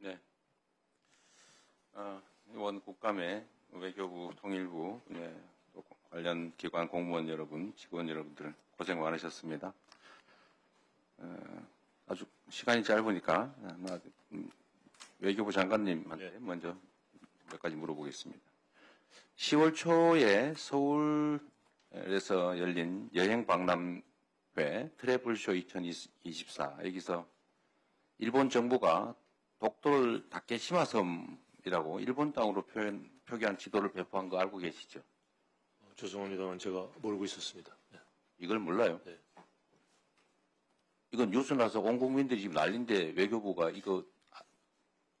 네. 어, 이번 국감에 외교부, 통일부, 네, 또 관련 기관 공무원 여러분, 직원 여러분들 고생 많으셨습니다. 어, 아주 시간이 짧으니까 음, 외교부 장관님한테 네. 먼저 몇 가지 물어보겠습니다. 10월 초에 서울에서 열린 여행 박람회 트래블쇼 2024 여기서 일본 정부가 독도를 다케시마섬이라고 일본 땅으로 표현, 표기한 지도를 배포한 거 알고 계시죠? 어, 죄송합니다만 제가 모르고 있었습니다. 네. 이걸 몰라요? 네. 이건 뉴스 나서 온 국민들이 지금 난린데 외교부가 이거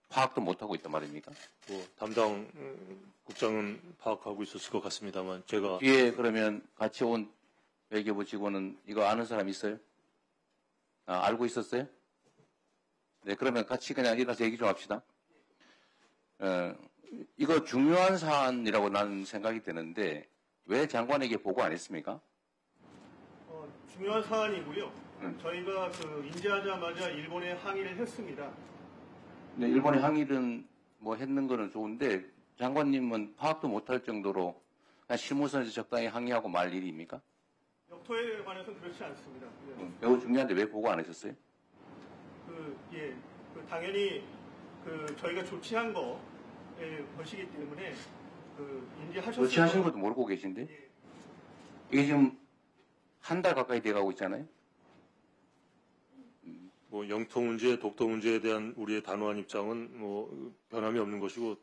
파악도 못하고 있단 말입니까? 뭐 담당 음, 국장은 파악하고 있었을 것 같습니다만 제가 뒤에 그러면 같이 온 외교부 직원은 이거 아는 사람 있어요? 아, 알고 있었어요? 네, 그러면 같이 그냥 일어나서 얘기 좀 합시다. 어, 이거 중요한 사안이라고 나는 생각이 되는데 왜 장관에게 보고 안 했습니까? 어, 중요한 사안이고요. 음. 저희가 그 인지하자마자 일본에 항의를 했습니다. 네, 일본의 항의는 뭐 했는 거는 좋은데 장관님은 파악도 못할 정도로 실무선에서 적당히 항의하고 말 일입니까? 역토에 관해서는 그렇지 않습니다. 예. 음, 매우 중요한데 왜 보고 안 하셨어요? 그, 예, 그 당연히 그 저희가 조치한 거에 것이기 때문에 그 인지하셨을 조치하신 거- 것도 모르고 계신데 예. 이게 지금 한 달 가까이 돼가고 있잖아요. 뭐 영토 문제, 독도 문제에 대한 우리의 단호한 입장은 뭐 변함이 없는 것이고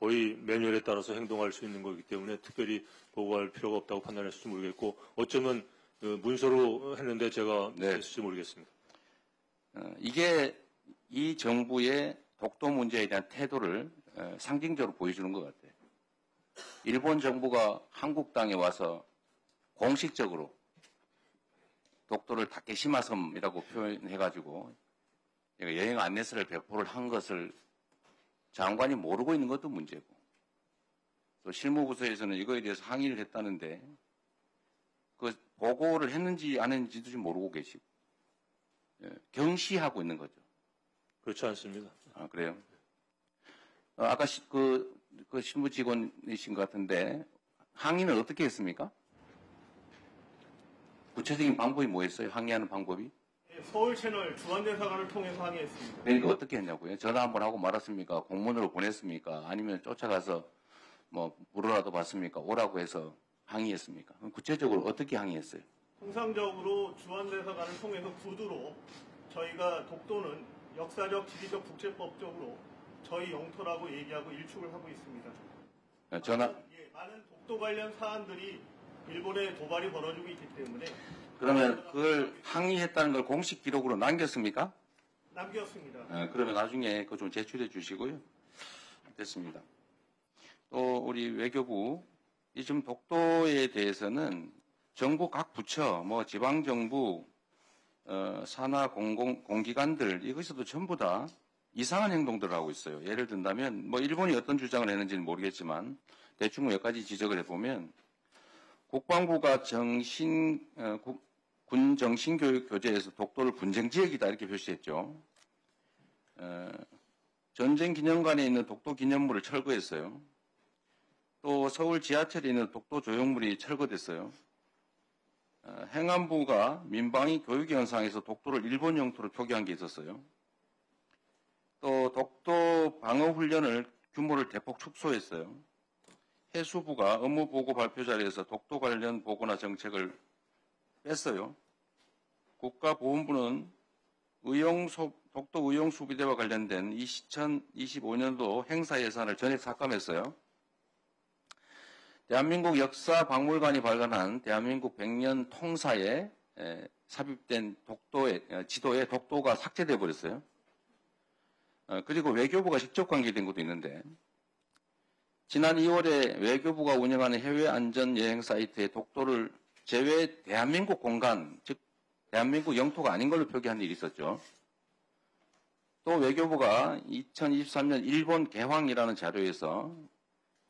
거의 매뉴얼에 따라서 행동할 수 있는 거기 때문에 특별히 보고할 필요가 없다고 판단했을지 모르겠고 어쩌면 그 문서로 했는데 제가 네. 했을지 모르겠습니다. 어, 이게 이 정부의 독도 문제에 대한 태도를 어, 상징적으로 보여주는 것 같아요. 일본 정부가 한국 땅에 와서 공식적으로 독도를 다케시마섬이라고 표현해가지고 여행 안내서를 배포를 한 것을 장관이 모르고 있는 것도 문제고 또 실무부서에서는 이거에 대해서 항의를 했다는데 그 보고를 했는지 안 했는지도 모르고 계시고 예, 경시하고 있는 거죠. 그렇지 않습니다. 아, 그래요? 어, 아까 시- 그, 그 신부 직원이신 것 같은데 항의는 어떻게 했습니까? 구체적인 방법이 뭐였어요? 항의하는 방법이? 예, 서울 채널 주한대사관을 통해서 항의했습니다. 그러니까 어떻게 했냐고요? 전화 한번 하고 말았습니까? 공문으로 보냈습니까? 아니면 쫓아가서 뭐 물어라도 봤습니까? 오라고 해서 항의했습니까? 그럼 구체적으로 어떻게 항의했어요? 통상적으로 주한대사관을 통해서 구두로 저희가 독도는 역사적, 지리적, 국제법적으로 저희 영토라고 얘기하고 일축을 하고 있습니다. 어, 전화 예, 많은 독도 관련 사안들이 일본에 도발이 벌어지고 있기 때문에 그러면 그걸 항의했다는 걸 공식 기록으로 남겼습니까? 남겼습니다. 어, 그러면 나중에 그거 좀 제출해 주시고요. 됐습니다. 또 우리 외교부 이 지금 독도에 대해서는 정부 각 부처, 뭐 지방 정부, 어, 산하 공공 공기관들 이것에도 전부 다 이상한 행동들을 하고 있어요. 예를 든다면 뭐 일본이 어떤 주장을 했는지는 모르겠지만 대충 몇 가지 지적을 해보면 국방부가 정신 어, 국- 군 정신교육 교재에서 독도를 분쟁 지역이다 이렇게 표시했죠. 어, 전쟁 기념관에 있는 독도 기념물을 철거했어요. 또 서울 지하철에 있는 독도 조형물이 철거됐어요. 어, 행안부가 민방위 교육 현상에서 독도를 일본 영토로 표기한 게 있었어요. 또 독도 방어 훈련을 규모를 대폭 축소했어요. 해수부가 업무 보고 발표 자리에서 독도 관련 보고나 정책을 뺐어요. 국가보훈부는 의용 소- 독도 의용 수비대와 관련된 2025년도 행사 예산을 전액 삭감했어요. 대한민국 역사 박물관이 발간한 대한민국 100년 통사에 에, 삽입된 독도의 어, 지도에 독도가 삭제돼 버렸어요. 어, 그리고 외교부가 직접 관계된 것도 있는데 지난 2월에 외교부가 운영하는 해외 안전 여행 사이트에 독도를 제외 대한민국 공간, 즉 대한민국 영토가 아닌 걸로 표기한 일이 있었죠. 또 외교부가 2023년 일본 개황이라는 자료에서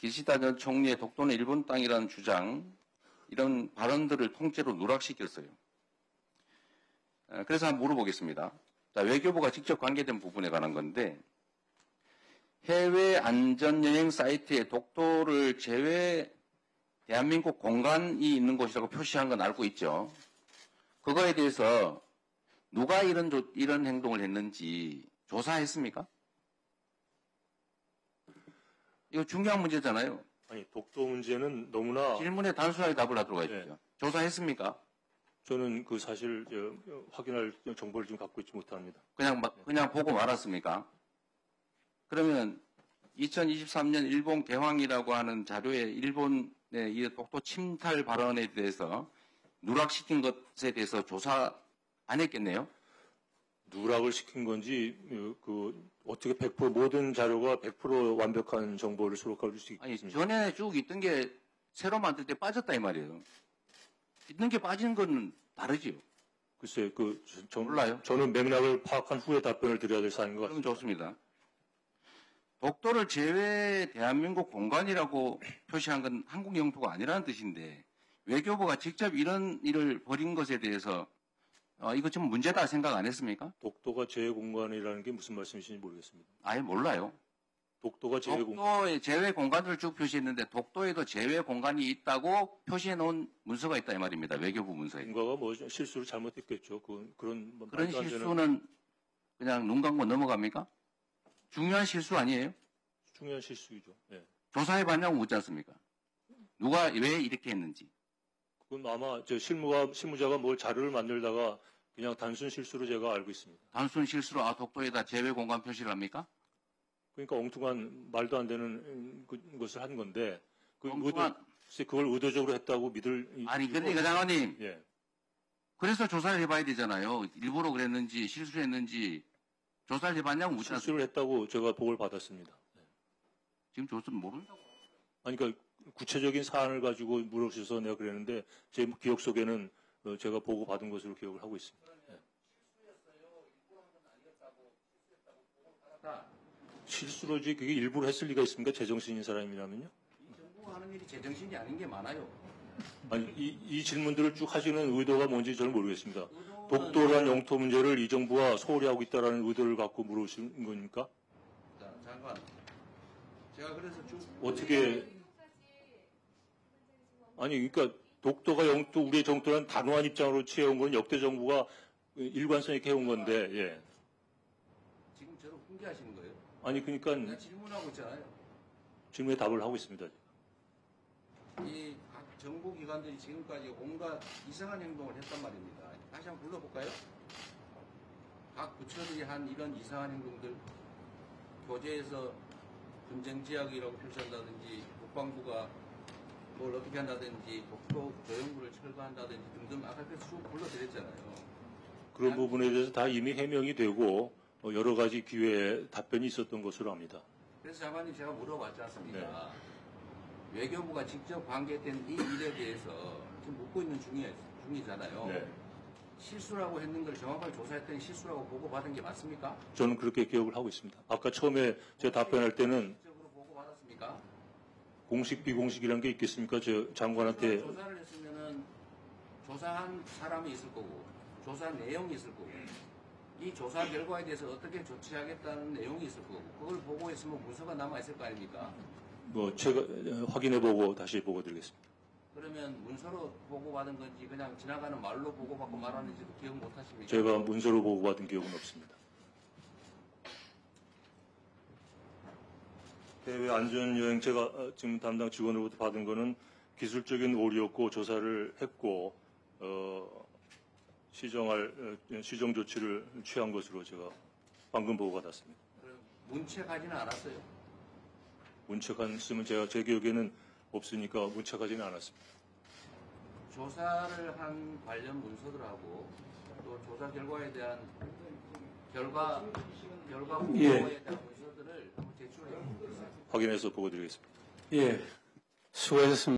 기시다 전 총리의 독도는 일본 땅이라는 주장, 이런 발언들을 통째로 누락시켰어요. 어, 그래서 한번 물어보겠습니다. 자, 외교부가 직접 관계된 부분에 관한 건데, 해외 안전 여행 사이트에 독도를 제외 대한민국 공간이 있는 곳이라고 표시한 건 알고 있죠. 그거에 대해서 누가 이런 조- 이런 행동을 했는지 조사했습니까? 이거 중요한 문제잖아요. 아니 독도 문제는 너무나 질문에 단순하게 답을 하도록 네. 해주죠. 조사했습니까? 저는 그 사실 확인할 정보를 지금 갖고 있지 못합니다. 그냥 막- 그냥 보고 말았습니까? 그러면 2023년 일본 개황이라고 하는 자료에 일본의 이 독도 침탈 발언에 대해서 누락시킨 것에 대해서 조사 안 했겠네요. 누락을 시킨 건지 어, 그 어떻게 100% 모든 자료가 100% 완벽한 정보를 수록할 수 아니 있습니까? 전에 쭉 있던 게 새로 만들 때 빠졌다 이 말이에요. 있는 게 빠진 건 다르지요. 글쎄 그 저, 몰라요. 저는 맥락을 파악한 후에 답변을 드려야 될 사안인 것 같습니다. 좋습니다. 독도를 제외 대한민국 공간이라고 표시한 건 한국 영토가 아니라는 뜻인데 외교부가 직접 이런 일을 벌인 것에 대해서 어, 이거 좀 문제다 생각 안 했습니까? 독도가 제외 공간이라는 게 무슨 말씀이신지 모르겠습니다. 아예 몰라요. 독도가 제외 공간 독도의 제외 공간들을 쭉 표시했는데 독도에도 제외 공간이 있다고 표시해 놓은 문서가 있다 이 말입니다. 외교부 문서에. 뭔가가 뭐 실수를 잘못했겠죠. 그, 그런 뭐 그런 실수는 그냥 눈 감고 넘어갑니까? 중요한 실수 아니에요? 중요한 실수이죠. 예. 조사해 봤냐고 묻지 않습니까? 누가 왜 이렇게 했는지. 그건 아마 저 실무가 실무자가 뭘 자료를 만들다가 그냥 단순 실수로 제가 알고 있습니다. 단순 실수로 아 독도에다 제외 공간 표시를 합니까? 그러니까 엉뚱한 말도 안 되는 음, 그- 것을 한 건데 그 엉뚱한- 의도, 그걸 의도적으로 했다고 믿을 이- 아니 근데 그 장관님 예. 그래서 조사를 해봐야 되잖아요. 일부러 그랬는지 실수했는지 조사를 해봤냐고 묻지 않습니까? 실수를 했다고 제가 보고를 받았습니다. 지금 조사 모른다고. 아니 그러니까 구체적인 사안을 가지고 물어주셔서 내가 그랬는데 제 기억 속에는 어, 제가 보고 받은 것으로 기억을 하고 있습니다. 예. 실수로지 그게 일부러 했을 리가 있습니까? 제정신인 사람이라면요? 이 정부가 하는 일이 제정신이 아닌 게 많아요. 아니 이, 이 질문들을 쭉 하시는 의도가 뭔지 저는 모르겠습니다. 독도란 영토 문제를 이 정부가 소홀히 하고 있다라는 의도를 갖고 물어보시는 겁니까? 자, 장관. 제가 그래서 쭉 어떻게 아니 그러니까 독도가 영토 우리의 정토란 단호한 입장으로 취해온 건 역대 정부가 일관성 있게 해온 건데 예. 지금 저를 훈계하시는 거예요? 아니 그러니까 질문하고 있잖아요. 질문에 답을 하고 있습니다. 이 각 정부 기관들이 지금까지 온갖 이상한 행동을 했단 말입니다. 다시 한번 불러볼까요? 각 부처들이 한 이런 이상한 행동들, 교재에서 분쟁 지역이라고 표시한다든지, 국방부가 뭘 어떻게 한다든지, 독도 조형물을 철거한다든지 등등 아까 그쭉 불러드렸잖아요. 그런 부분에 대해서 다 이미 해명이 되고 어, 여러 가지 기회에 답변이 있었던 것으로 압니다. 그래서 장관님 제가 물어봤지 않습니까? 네. 외교부가 직접 관계된 이 일에 대해서 지금 묻고 있는 중이, 중이잖아요. 네. 실수라고 했는 걸 정확하게 조사했더니 실수라고 보고받은 게 맞습니까? 저는 그렇게 기억을 하고 있습니다. 아까 처음에 제가 답변할 때는 보고받았습니까? 공식 비공식이라는 게 있겠습니까? 저 장관한테 조사를 했으면은 조사한 사람이 있을 거고 조사한 내용이 있을 거고 이 조사 결과에 대해서 어떻게 조치하겠다는 내용이 있을 거고 그걸 보고했으면 문서가 남아 있을 거 아닙니까? 뭐 제가 어, 확인해 보고 다시 보고 드리겠습니다. 그러면 문서로 보고받은 건지 그냥 지나가는 말로 보고받고 말하는지도 기억 못 하십니까? 제가 문서로 보고받은 기억은 없습니다. 해외 안전여행 제가 어, 지금 담당 직원으로부터 받은 거는 기술적인 오류였고 조사를 했고 어, 시정할 어, 시정 조치를 취한 것으로 제가 방금 보고 받았습니다. 그럼 문책하지는 않았어요. 문책한 쓰면 제가 제 기억에는 없으니까 문책하지는 않았습니다. 조사를 한 관련 문서들하고 또 조사 결과에 대한 결과 결과 보고에 예. 대한 문서들을. 확인해서 보고 드리겠습니다. 예, 수고하셨습니다.